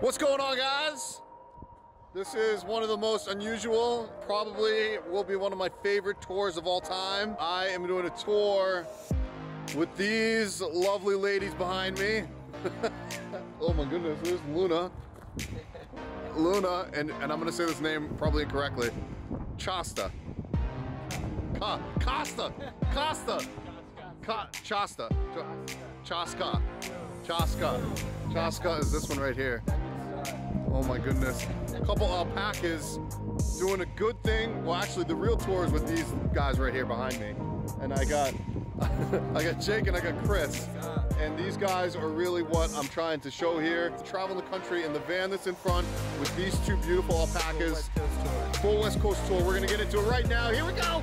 What's going on, guys? This is one of the most unusual, probably will be one of my favorite tours of all time. I am doing a tour with these lovely ladies behind me. oh my goodness, there's Luna. Luna, and, and I'm gonna say this name probably incorrectly. Chasta. Ka, Costa, Costa, Ka, Chasta, Chaska, Chaska, Chaska is this one right here. Oh my goodness. A couple alpacas doing a good thing. Well, actually, the real tour is with these guys right here behind me. And I got, I got Jake and I got Chris. And these guys are really what I'm trying to show here. To travel the country in the van that's in front with these two beautiful alpacas. Full West Coast tour. We're gonna get into it right now. Here we go.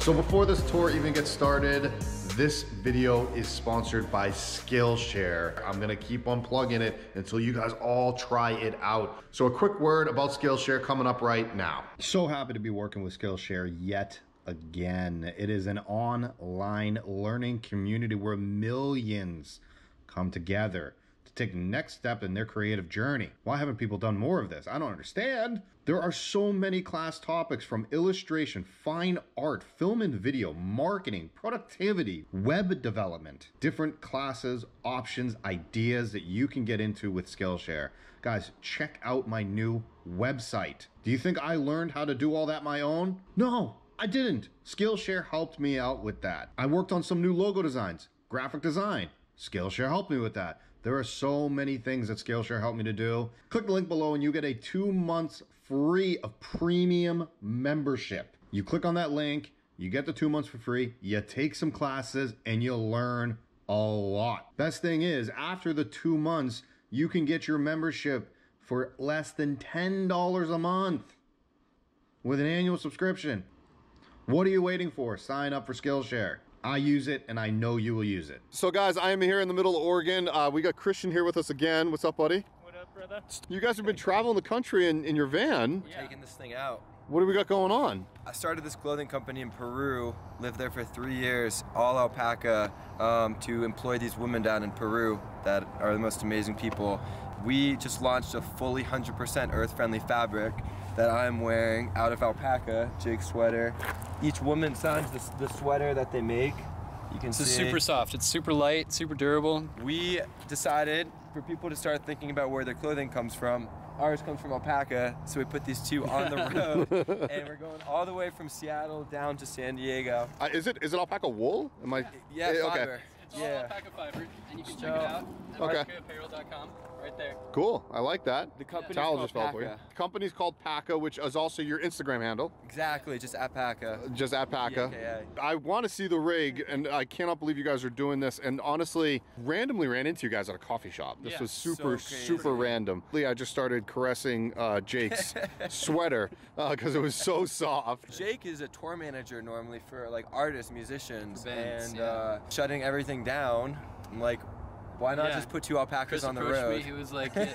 So before this tour even gets started, this video is sponsored by Skillshare. I'm gonna keep on plugging it until you guys all try it out. So a quick word about Skillshare coming up right now. So happy to be working with Skillshare yet again. It is an online learning community where millions come together to take the next step in their creative journey. Why haven't people done more of this? I don't understand. There are so many class topics from illustration, fine art, film and video, marketing, productivity, web development, different classes, options, ideas that you can get into with Skillshare. Guys, check out my new website. Do you think I learned how to do all that my own? No, I didn't. Skillshare helped me out with that. I worked on some new logo designs, graphic design. Skillshare helped me with that. There are so many things that Skillshare helped me to do. Click the link below and you get a two months free of premium membership. You click on that link, you get the two months for free, you take some classes, and you learn a lot. Best thing is, after the two months, you can get your membership for less than $10 a month with an annual subscription. What are you waiting for? Sign up for Skillshare. I use it and I know you will use it. So guys, I am here in the middle of Oregon. Uh, we got Christian here with us again. What's up, buddy? What up, brother? You guys have been traveling the country in, in your van. Yeah. taking this thing out. What do we got going on? I started this clothing company in Peru, lived there for three years, all alpaca, um, to employ these women down in Peru that are the most amazing people. We just launched a fully 100% earth-friendly fabric that I'm wearing out of alpaca, Jake's sweater. Each woman signs the, the sweater that they make. You can This see. is super soft. It's super light, super durable. We decided for people to start thinking about where their clothing comes from. Ours comes from alpaca, so we put these two on the road, and we're going all the way from Seattle down to San Diego. Uh, is it is it alpaca wool? Am I? Yeah, Eh, fiber. It's all Yeah. alpaca fiber, and you can check it out at Okay. alpacaapparel.com right there. Cool. I like that. The company's Towel called just fell for you. The company's called Paka, which is also your Instagram handle, Exactly, just alpaca. just at Paca. PAKA. I want to see the rig, and I cannot believe you guys are doing this. And honestly, randomly ran into you guys at a coffee shop. This Yeah, was super, crazy. super random. Lee, I just started caressing uh, Jake's sweater because it was so soft. Jake is a tour manager normally for like artists, musicians, Bands, and yeah. uh, shutting everything down. I'm like, why not Yeah. just put two alpacas Chris on the approached road? me. He was like, "I'm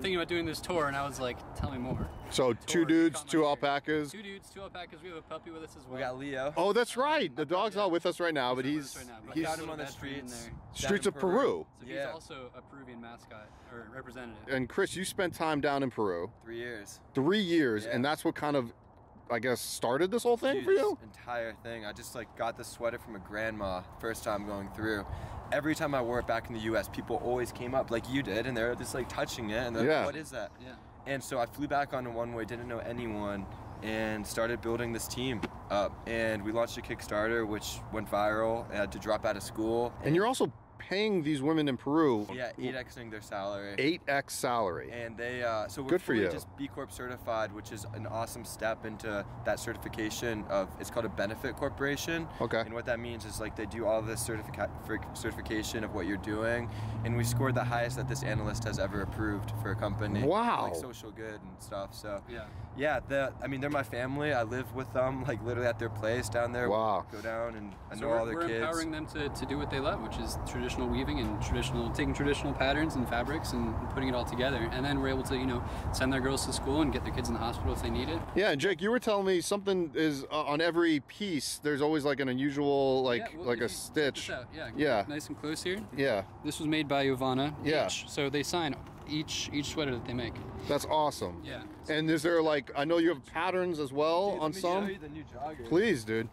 thinking about doing this tour," and I was like, "Tell me more." So two dudes, two ear. alpacas. Two dudes, two alpacas. We have a puppy with us as well. We got Leo. Oh, that's right. The dog's not with us right now, but He's not he's right now, but he's I Found him on the a veteran in streets. there. streets in of Peru. So he's Yeah. also a Peruvian mascot or representative. And Chris, you spent time down in Peru, Three years. three years, Yeah. and that's what kind of, I guess, started this whole thing Dude, for you. this entire thing. I just like got this sweater from a grandma first time going through. Every time I wore it back in the U.S., people always came up like you did, and they're just like touching it, and they're Yeah. like, "What is that?" Yeah. And so I flew back on a one way, didn't know anyone, and started building this team up. And we launched a Kickstarter, which went viral. I had to drop out of school. And you're also paying these women in Peru yeah, 8xing their salary. 8x salary. And they, uh, so we're Good for you. just B Corp certified, which is an awesome step into that certification of, it's called a benefit corporation. Okay. And what that means is like they do all this certifica- certification of what you're doing. And we scored the highest that this analyst has ever approved for a company. Wow. Like social good and stuff. So Yeah. yeah, the, I mean, they're my family. I live with them, like literally at their place down there. Wow. Go down and I So know we're, all their we're kids. empowering them to, to do what they love, which is traditional traditional weaving and traditional taking traditional patterns and fabrics and putting it all together. And then we're able to you know send their girls to school and get their kids in the hospital if they need it. Yeah, and Jake, you were telling me something is uh, on every piece. There's always like an unusual, like Yeah, well, like a stitch. out, Yeah. Yeah. Nice and close here. Yeah, This was made by Ivana. Yeah. H. So they sign each each sweater that they make. that's awesome. Yeah. And is there like I know you have patterns as well Dude, on let me show some? you the new. Please, dude.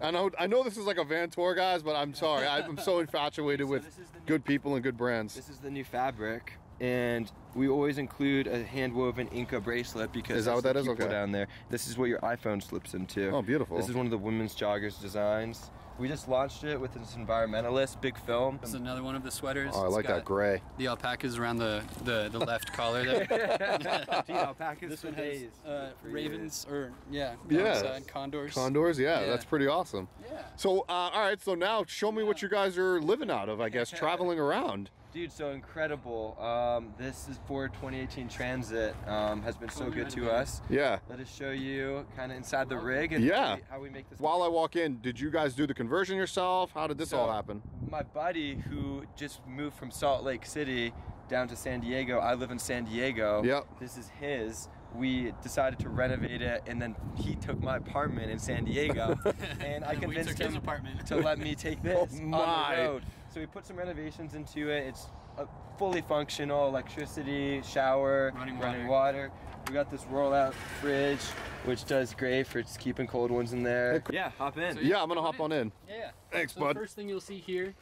I know I know this is like a van tour, guys, but I'm sorry. I'm so infatuated So with this new- good people and good brands. This is the new fabric, and we always include a hand-woven Inca bracelet because Is that what that the people Okay. down there. This is what your iPhone slips into. Oh, beautiful. This is one of the women's joggers designs. We just launched it with this environmentalist, big film. This is another one of the sweaters. Oh, I It's like got that gray. The alpacas around the the, the left collar there. Dude, alpacas this for one has uh, For ravens or yeah, Yeah. condors. Condors, yeah, Yeah. that's pretty awesome. Yeah. So, uh, all right, so now show me what you guys are living out of, I guess, traveling around. Dude, so incredible. Um, this is for 2018 Transit. Um, has been so good to us. Yeah. Let us show you kind of inside the rig and Yeah. how, we, make this. While I walk in, did you guys do the conversion yourself? How did this all happen? my buddy who just moved from Salt Lake City down to San Diego. I live in San Diego. Yep. This is his. We decided to renovate it, and then he took my apartment in San Diego, and I And we convinced his him apartment. to let me take this Oh on the road. So we put some renovations into it. It's a fully functional electricity, shower, Running water. We got this roll-out fridge, which does great for just keeping cold ones in there. Yeah, hop in. So Yeah, I'm gonna hop on in. Yeah. Thanks, so bud. The first thing you'll see here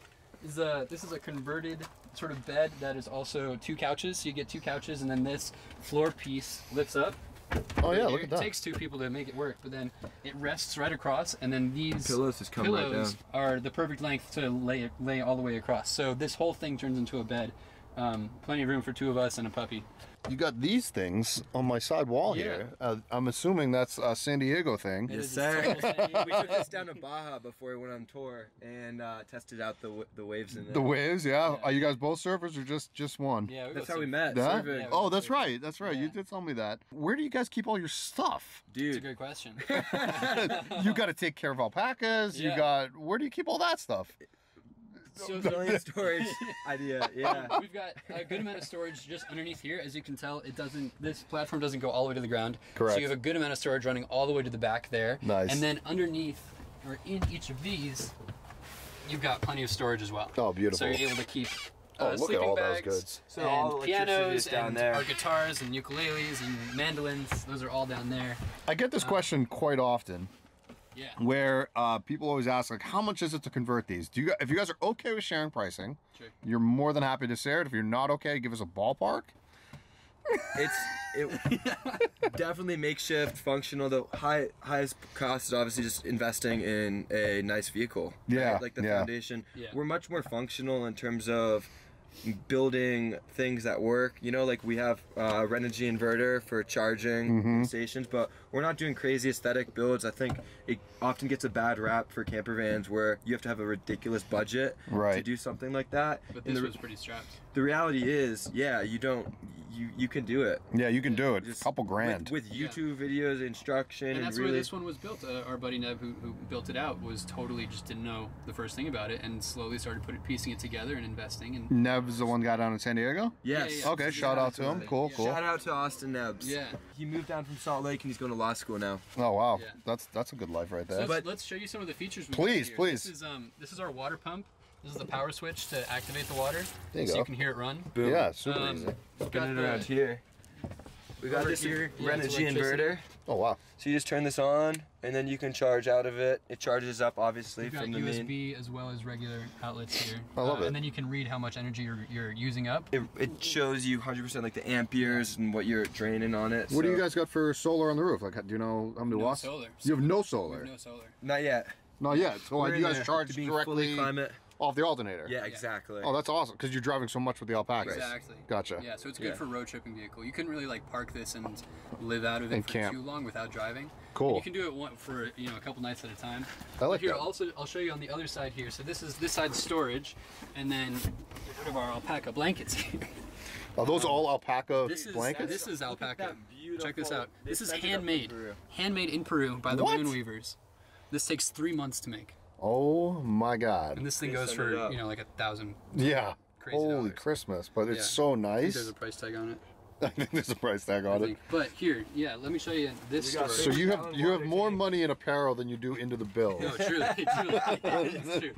is uh, this is a converted sort of bed that is also two couches. So you get two couches, and then this floor piece lifts up. Oh yeah, Right look at that. It takes two people to make it work, but then it rests right across, and then these Pillows just come right down. are the perfect length to lay lay all the way across. So this whole thing turns into a bed. Um, plenty of room for two of us and a puppy. You got these things on my side wall Yeah. here. Uh, I'm assuming that's a San Diego thing. Yes, sir. a total San Diego. we took this down to Baja before we went on tour and uh, tested out the the waves in it. The waves, yeah. Yeah. Are you guys both surfers or just just one? Yeah, we That's go how we met. That? surfing. Yeah, oh, that's surf. right. That's right. You did tell me that. Where do you guys keep all your stuff? Dude, it's a Dude, great question. you got to take care of alpacas. You got. Where do you keep all that stuff? So brilliant storage idea. Yeah. We've got a good amount of storage just underneath here. As you can tell, it doesn't. This platform doesn't go all the way to the ground. Correct. So you have a good amount of storage running all the way to the back there. Nice. And then underneath, or in each of these, you've got plenty of storage as well. Oh, beautiful. So you're able to keep. Oh, uh, look at sleeping all those bags goods. So and all electricity pianos down and there. our guitars and ukuleles and mandolins. Those are all down there. I get this question quite often, Yeah. where uh, people always ask, like, how much is it to convert these? Do you, guys, if you guys are okay with sharing pricing, Sure. you're more than happy to share it. If you're not okay, give us a ballpark. It's it definitely makeshift, functional. The high highest cost is obviously just investing in a nice vehicle. right? Yeah, Like the yeah. foundation. Yeah. We're much more functional in terms of building things that work. You know, like we have uh, a Renogy inverter for charging Mm-hmm. stations, but we're not doing crazy aesthetic builds. I think it often gets a bad rap for camper vans where you have to have a ridiculous budget to do something like that. But And this the, was pretty strapped. the reality is, yeah, you don't. You, you can do it. Yeah, you can do it. Just a couple grand. with, with Yeah. YouTube videos, instruction, And and, that's really. where this one was built. Uh, our buddy Neb, who, who built it out, was totally just didn't know the first thing about it, and slowly started putting piecing it together and investing. And Nev's the one guy down in San Diego. yes. Yeah, yeah. Okay, shout out to him. absolutely. Cool, Yeah. cool. Shout out to Austin Nebbs. Yeah. He moved down from Salt Lake and he's going to law school now. Oh wow, Yeah. that's that's a good life right So there. let's, But- let's show you some of the features. We Please, here. please. This is um this is our water pump. This is the power switch to activate the water, There you so go. you can hear it run. Boom. yeah, super Um, easy. Spin it around here. We got Over this here, yeah, Renogy electricity. inverter. Oh wow. So you just turn this on and then you can charge out of it. It charges up obviously We've got from the USB main. as well as regular outlets here. I love Uh, it. And then you can read how much energy you're, you're using up. It, it shows you 100% like the amperes and what you're draining on it. What do you guys got for solar on the roof? Like, do you know how many No watts? solar. You have no We solar. have no solar. Not yet. Not yet. So like, We're you guys there charge being directly fully climate. Off the alternator. Yeah, exactly. Oh, that's awesome because you're driving so much with the alpacas. Exactly. Gotcha. Yeah, so it's good Yeah. for road tripping vehicle. You couldn't really like park this and live out of it And for camp. too long without driving. Cool. You can do it one, for you know a couple nights at a time. I like here, that. also I'll show you on the other side here. So this is this side's storage, and then get rid of our alpaca blankets here. Are those um, all alpaca This is blankets? this is alpaca. Check this out. they This is sent it up from handmade, handmade in Peru by the What? Women Weavers. This takes three months to make. Oh my god. And this thing They goes for you know like a thousand. Yeah. Crazy Holy dollars. Christmas, but it's Yeah. so I think nice. There's a price tag on it. I think there's a price tag on it. But here, yeah, let me show you this We. So you have you have more tank. money in apparel than you do into the bill. No, truly, truly, it's true.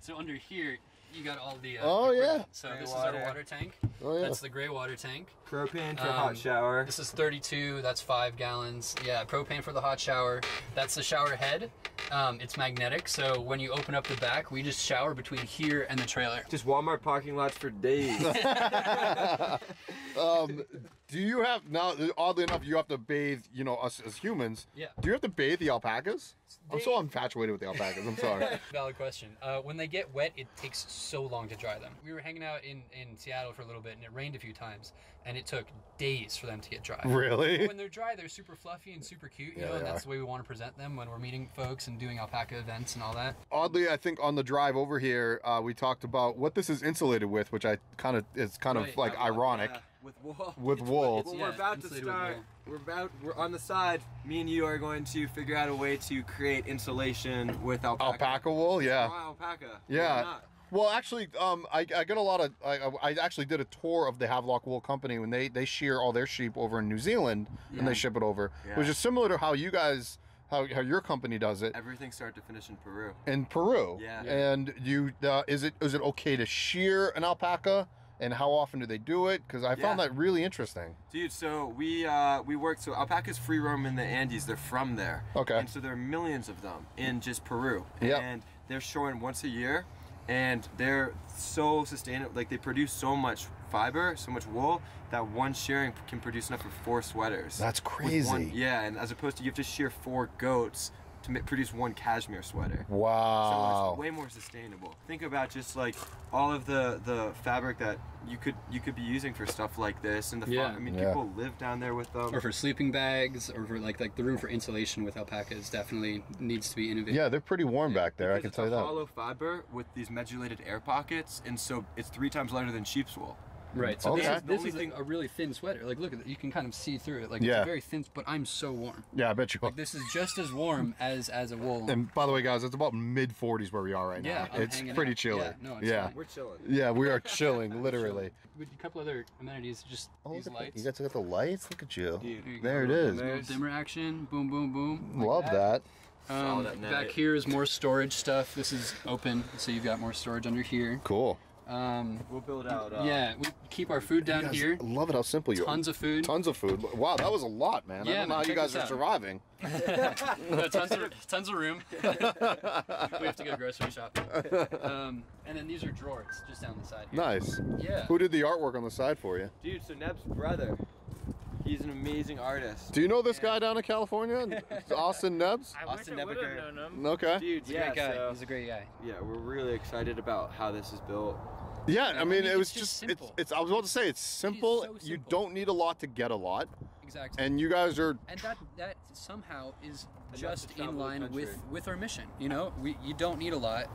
So under here, you got all the. Uh, Oh, yeah. So Gray this water. is our water tank. Oh yeah. That's the gray water tank. Propane for Um, hot shower. This is 32. That's five gallons. Yeah, propane for the hot shower. That's the shower head. Um, it's magnetic, so when you open up the back, we just shower between here and the trailer. Just Walmart parking lots for days. um, do you have now? Oddly enough, you have to bathe. You know, us as humans. Yeah. Do you have to bathe the alpacas? I'm so infatuated with the alpacas. I'm sorry. Valid question. Uh, when they get wet, it takes so long to dry them. We were hanging out in, in Seattle for a little bit, and it rained a few times, and it took days for them to get dry. really? When they're dry, they're super fluffy and super cute, you Yeah, know, and that's are. the way we want to present them when we're meeting folks and doing alpaca events and all that. Oddly, I think on the drive over here, uh, we talked about what this is insulated with, which I kind of it's kind of like ironic. Yeah, with wool. With It's- wool. Well, Yeah, we're about to start. We're about. We're on the side. Me and you are going to figure out a way to create insulation with alpaca. Alpaca wool, yeah. Why alpaca? Why Yeah. not? Well, actually, um, I, I get a lot of. I, I actually did a tour of the Havelock Wool Company when they they shear all their sheep over in New Zealand and they ship it over, Yeah. which is similar to how you guys how, how your company does it Everything start to finish in Peru. in Peru. Yeah. And you uh, is it is it okay to shear an alpaca? And how often do they do it? Because I found Yeah. that really interesting. Dude, so we uh, we work. So alpacas free roam in the Andes. They're from there. Okay. And so there are millions of them in just Peru. Yep. And they're shorn once a year, and they're so sustainable. Like they produce so much fiber, so much wool that one shearing can produce enough for four sweaters. That's crazy. One, yeah, and as opposed to you have to shear four goats to produce one cashmere sweater. Wow. So Wow. it's way more sustainable. Think about just like all of the the fabric that you could you could be using for stuff like this and the Yeah. fun. I mean, Yeah. people live down there with them. Or for sleeping bags, or for like like the room for insulation with alpacas definitely needs to be innovative. yeah, they're pretty warm back there. I can it's tell you that. hollow fiber with these medullated air pockets, and so it's three times lighter than sheep's wool. Right. So Okay. this is, this The is a, thing- a really thin sweater. Like look at it. You can kind of see through it. Like Yeah. it's very thin, but I'm so warm. Yeah, I bet you. Like this is just as warm as as a wool. And by the way, guys, it's about mid 40s where we are right Yeah, now. I'm it's pretty out. chilly. Yeah, no, it's yeah. fine. We're chilling. Yeah, we are chilling, literally. With a couple other amenities, just these lights. You guys got the lights? Look at you. Dude, There you There go. is. Little There's- dimmer action. Boom, boom, boom. like Love that. Um, Solid at back here is more storage stuff. This is open, so you've got more storage under here. Cool. Um, We'll build out. Uh, yeah, we keep our food down guys- here. I love it how simple you are. Tons of food. Tons of food. Wow, that was a lot, man. I Yeah, don't know how you guys are out. surviving. No, tons of tons of room. we have to go grocery shopping. Um, and then these are drawers just down the side. Here. Nice. Yeah. Who did the artwork on the side for you? Dude, so Neb's brother, he's an amazing artist. Do you know this guy down in California? Austin Nebs? I Austin wish I would have known him. Okay. Dude, He's a yeah, great guy. so- He's a great guy. yeah, we're really excited about how this is built. Yeah, I mean, mean, it was it's just, just it's, it's, I was about to say, it's simple. so You don't need a lot to get a lot. Exactly. And you guys are, and that that somehow is Enough just in line with with our mission. You know, we you don't need a lot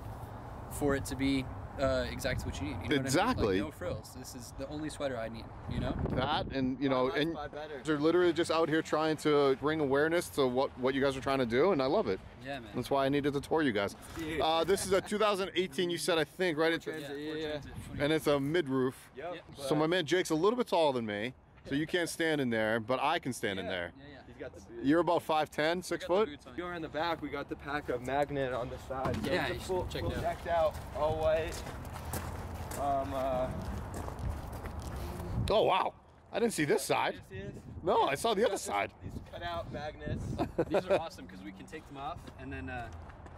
for it to be uh, exactly what you need. You know what I mean? Like, no frills. This is the only sweater I need. You know. that and, you know, Mine's and far better. they're literally just out here trying to bring awareness to what, what you guys are trying to do, and I love it. Yeah, man. That's why I needed to tour you guys. Uh, this is a 2018, you said, I think, right? It's, Transit, yeah, yeah, yeah. and it's a mid roof. Yep. So my man Jake's a little bit taller than me, so you can't stand in there, but I can stand in there. Yeah, yeah. He's got the boots. You're about 5'10", 6 I got the foot? You're in the back. We got the pack of magnet on the side. So Yeah, it's you full, check full it out. decked out, all white. Um, uh, Oh, wow. I didn't see this side. you see this? No, I saw the other Got side. These cut out magnets. These are awesome because we can take them off and then uh,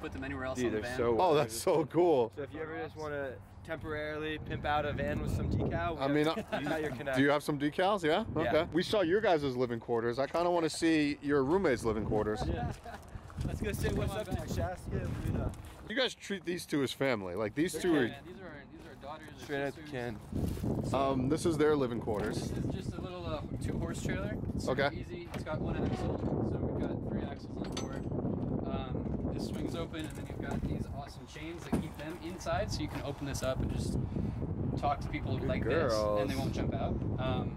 put them anywhere else Dude, on the van. so Oh, that's so cool. So if you ever just want to temporarily pimp out a van with some decal, we I mean, have- uh, got your. Do you have some decals? Yeah? Yeah. Okay. We saw your guys' living quarters. I kind of want to see your roommate's living quarters. Yeah. Let's go say what's up back. to Shasta and Luna. You guys treat these two as family. Like, these two Yeah, are... man, these are our, these are our daughters. Straight out the sisters. can. Um, this is their living quarters. This is just a little uh, two horse trailer. It's Okay. easy. It's got one axle, so we've got three axles on board. Um, this swings open, and then you've got these awesome chains that keep them inside, so you can open this up and just talk to people like this, and they won't jump out. Um,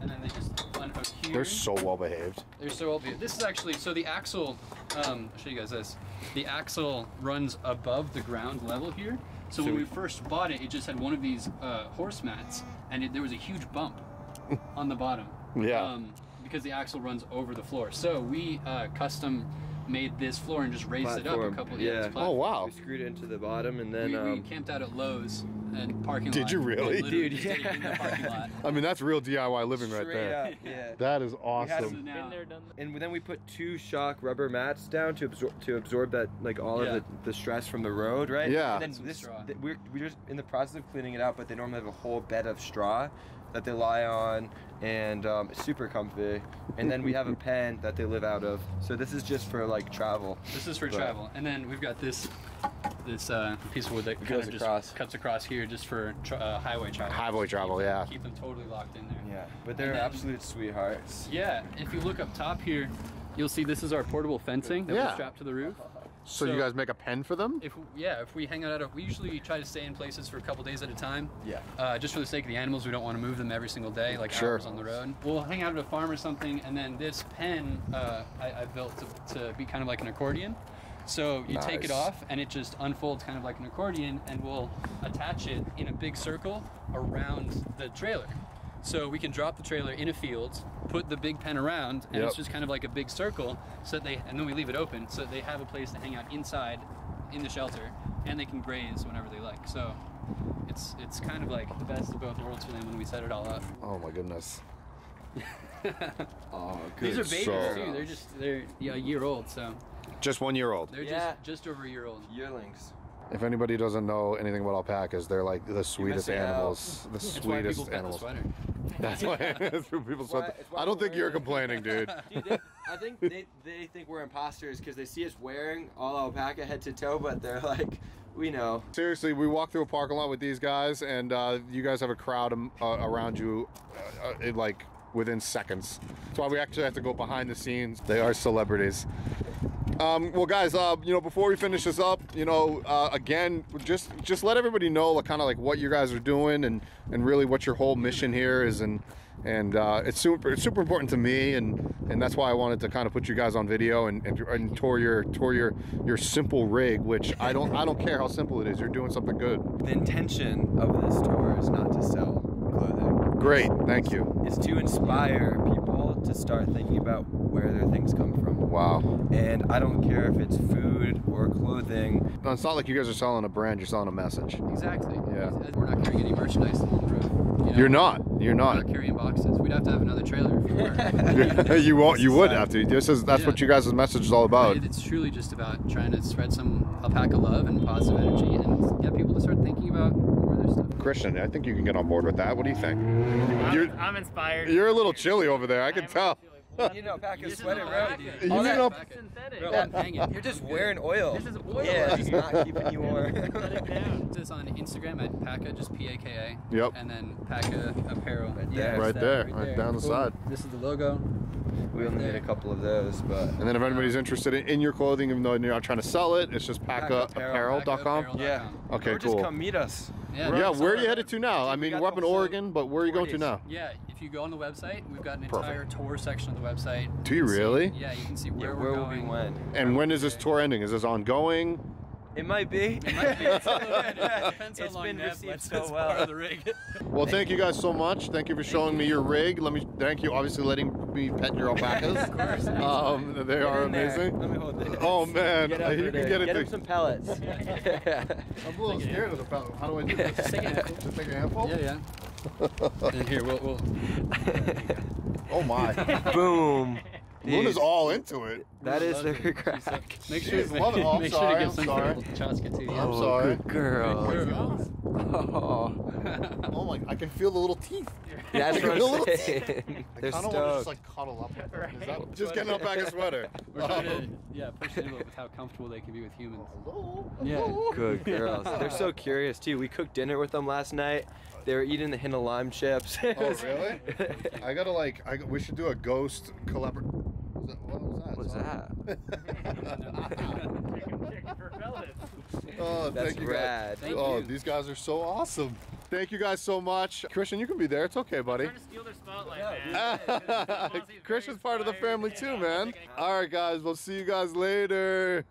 and then they just unhook here. They're so well behaved. They're so well This is actually so the axle. Um, I'll show you guys this. The axle runs above the ground level here. So, So when we we- first bought it, it just had one of these uh, horse mats, and it, there was a huge bump on the bottom. Yeah. Um, because the axle runs over the floor. So we uh, custom made this floor and just raised it up a Platform, couple. yeah. it's Oh, wow. We screwed it into the bottom and then we, we um, camped out at Lowe's and parking lot. Did lot. you really? and Dude, just did it in the yeah. parking lot. I mean, that's real DIY living right there. up, yeah. That is had So awesome. now, And then we put two shock rubber mats down to absorb to absorb that like all Yeah. of the, the stress from the road, right? Yeah. And then this th- we're we're just in the process of cleaning it out, but they normally have a whole bed of straw that they lie on, and um, it's super comfy. And then we have a pen that they live out of. So this is just for like travel. this is for Right. travel, and then we've got this this uh, piece of wood that kind goes of just across. cuts across here just for tra- uh, highway travel. Highway travel, yeah. Keep them totally locked in there. Yeah. But they're then- absolute sweethearts. Yeah, if you look up top here, you'll see this is our portable fencing that Yeah. we strap to the roof. So, you guys make a pen for them? If yeah, if we hang out at a, we usually try to stay in places for a couple days at a time. Yeah. Uh, just for the sake of the animals, we don't want to move them every single day, like Sure. hours on the road. We'll hang out at a farm or something, and then this pen uh, I, I built to, to be kind of like an accordion. So you take it off, and it just unfolds kind of like an accordion, and we'll attach it in a big circle around the trailer. So we can drop the trailer in a field, put the big pen around, and Yep. it's just kind of like a big circle. So that they, and then we leave it open, so that they have a place to hang out inside, in the shelter, and they can graze whenever they like. So it's it's kind of like the best of both worlds for them when we set it all up. Oh my goodness. Oh, These are babies soul. too. They're just they're yeah, a year old, so Just one year old. they're Yeah. just just over a year old. Yearlings. If anybody doesn't know anything about alpacas, they're like the sweetest missing out. animals. The That's sweetest animals. That's why that's why people why- why I don't think you're complaining, dude. Dude, they, I think they, they think we're imposters because they see us wearing all alpaca head to toe, but they're like, we know. Seriously, we walk through a parking lot with these guys, and uh, you guys have a crowd um, uh, around you, uh, uh, in like within seconds. That's why we actually have to go behind the scenes. They are celebrities. Um, well, guys, uh, you know, before we finish this up, you know, uh, again, just just let everybody know, like, kind of like what you guys are doing, and and really what your whole mission here is, and and uh, it's super it's super important to me, and and that's why I wanted to kind of put you guys on video and, and, and tour your tour your your simple rig, which I don't I don't care how simple it is. You're doing something good. The intention of this tour is not to sell clothing. Great, thank you. It's to inspire people to start thinking about where their things come from. Wow. And I don't care if it's food or clothing. No, it's not like you guys are selling a brand. You're selling a message. Exactly. Yeah. We're not carrying any merchandise along the road. You know? You're not. You're We're not. not carrying boxes. We'd have to have another trailer if we were. you won't. You would have to. This is that's Yeah. what you guys' message is all about. It's truly just about trying to spread some alpaca love and positive energy and get people to start thinking about where stuff. Christian, I think you can get on board with that. What do you think? You're I'm, I'm inspired. you're a little chilly over there. I can I'm tell. really- You know, alpaca This is sweater, not bro. You All need that- a- It's synthetic. Bro, Yeah. I'm hanging. You're just wearing oil. This is oil Yeah, right it's here. not keeping you warm. Set it down. On Instagram at Paka, just P A K A. Yep. And then Paka Apparel. Right there. it's Right there, right down the Boom. side. This is the logo. we only made a couple of those, but And then if anybody's interested in, in your clothing, even though you're not trying to sell it, it's just packaapparel.com. PakaApparel.com. yeah. Okay, or just cool. come meet us. Yeah, Yeah, where are you headed to now? I mean, we're up in the Oregon, but where are you going to now? Yeah, if you go on the website, we've got an Perfect. entire tour section of the website. Do you can see- really? yeah, you can see where Yeah, we're where will we going. went? And when is this tour ending? Is this ongoing? It might be. It might be. It's a little bit- it depends how long been Neb received so us well. borrow the rig. Well, thank you guys so much. Thank you for showing me your rig. Let me thank you, obviously, letting me pet your alpacas. Of course. Um, they Get are amazing. Let me hold this. Oh man, Get you can there. get it. Get him some pellets. I'm a little scared of the pellet. How do I do this? Just take a handful. Just take a handful? Yeah, yeah. and here, we'll, we'll Oh my. Boom. Luna's Dude, all into it. That is the She's so- crack. Make sure, Jeez, love it. Oh, I'm make sorry, sure to I'm give some sorry. for Chaska too. Yeah. I'm oh, sorry. Good girl. Good girl. Oh, Oh my! I can feel the little teeth. that's I what feel a little I'm saying. I They're kind of want to just stoked. like cuddle up with them. Is Right. that just getting up back a sweater? We're trying to, yeah, push the envelope with how comfortable they can be with humans. hello? Yeah. Hello? Good girls. They're so curious too. We cooked dinner with them last night. They were eating the hint of lime chips. Oh really? I gotta like. I, we should do a ghost collabor. Was that- What was that? Chicken, chicken for pellets. oh, That's thank you rad. guys. Thank oh, you. these guys are so awesome. Thank you guys so much. Christian, you can be there. It's okay, buddy. Trying to steal their spotlight, Yeah, man. Christian's part of the family too, man. All right, guys, we'll see you guys later.